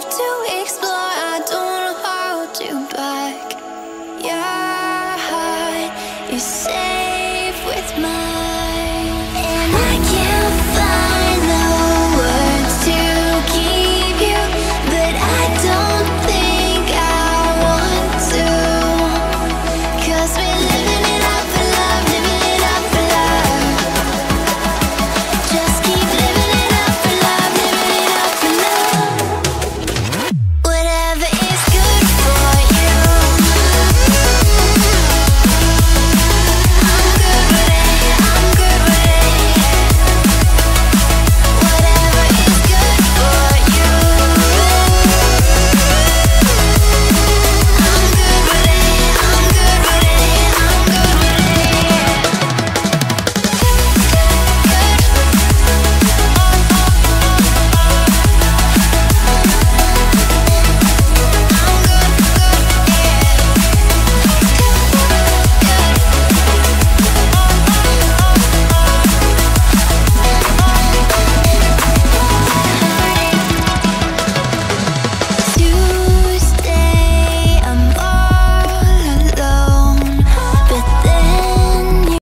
have to